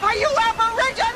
Are you ever rich?